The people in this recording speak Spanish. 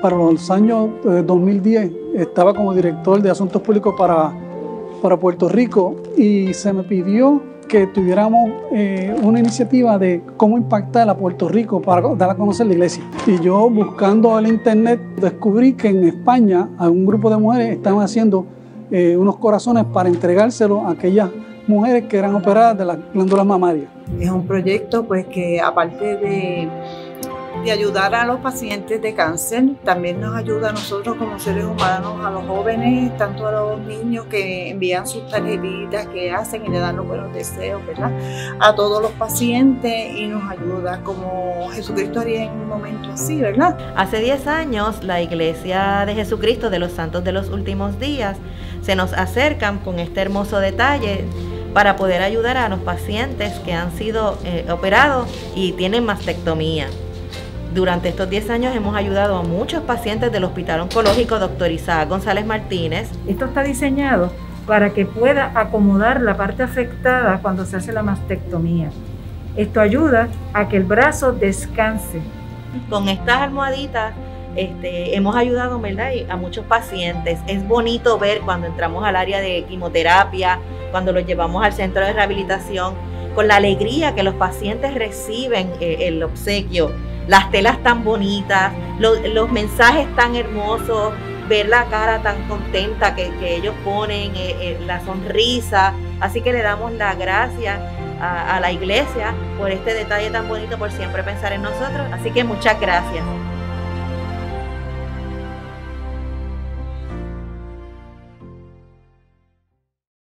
para los años 2010 eh, estaba como director de Asuntos Públicos para, para Puerto Rico y se me pidió que tuviéramos eh, una iniciativa de cómo impactar a Puerto Rico para dar a conocer la iglesia. Y yo buscando en internet descubrí que en España un grupo de mujeres estaban haciendo eh, unos corazones para entregárselos a aquellas mujeres que eran operadas de las glándulas mamarias. Es un proyecto pues que aparte de de ayudar a los pacientes de cáncer, también nos ayuda a nosotros como seres humanos, a los jóvenes, tanto a los niños que envían sus tarjetitas, que hacen y le dan los buenos deseos, ¿verdad? A todos los pacientes y nos ayuda como Jesucristo haría en un momento así, ¿verdad? Hace 10 años la Iglesia de Jesucristo de los Santos de los Últimos Días se nos acercan con este hermoso detalle para poder ayudar a los pacientes que han sido eh, operados y tienen mastectomía. Durante estos 10 años hemos ayudado a muchos pacientes del Hospital Oncológico Dr. Isaac González Martínez. Esto está diseñado para que pueda acomodar la parte afectada cuando se hace la mastectomía. Esto ayuda a que el brazo descanse. Con estas almohaditas este, hemos ayudado ¿verdad? a muchos pacientes. Es bonito ver cuando entramos al área de quimioterapia, cuando los llevamos al centro de rehabilitación, con la alegría que los pacientes reciben eh, el obsequio las telas tan bonitas, los, mensajes tan hermosos, ver la cara tan contenta que, ellos ponen, eh, eh, la sonrisa. Así que le damos las gracias a la iglesia por este detalle tan bonito, por siempre pensar en nosotros. Así que muchas gracias.